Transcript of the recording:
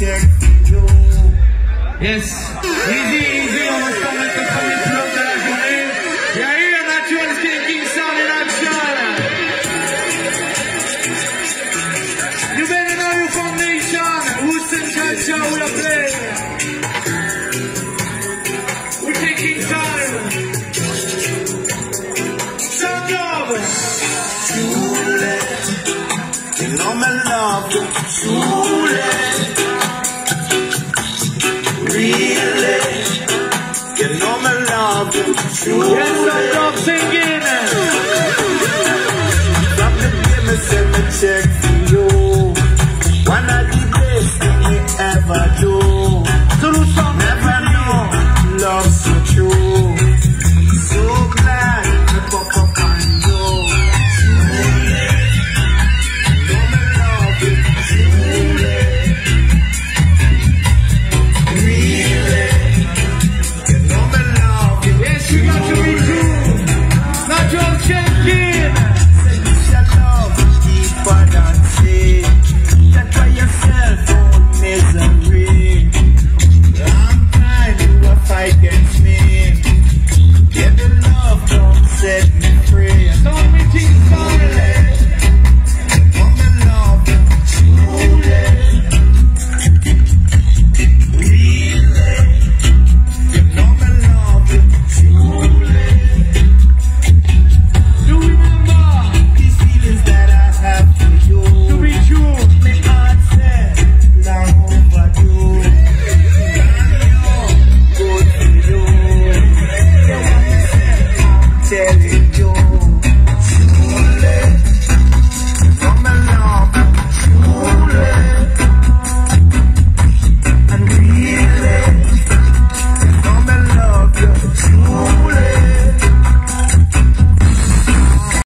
you. Yes. Easy, easy, on va se permettre le premier pilote de la journée. Yeah, here, Natural Skanking Sound in action. You better know you from Nation. Houston Culture, we are playing. We're taking time. Sound job. Juliet, you know me love you, Juliet. I'm. Yes, I stop singing. Something give me send a check you. One of the best thing you ever do. You.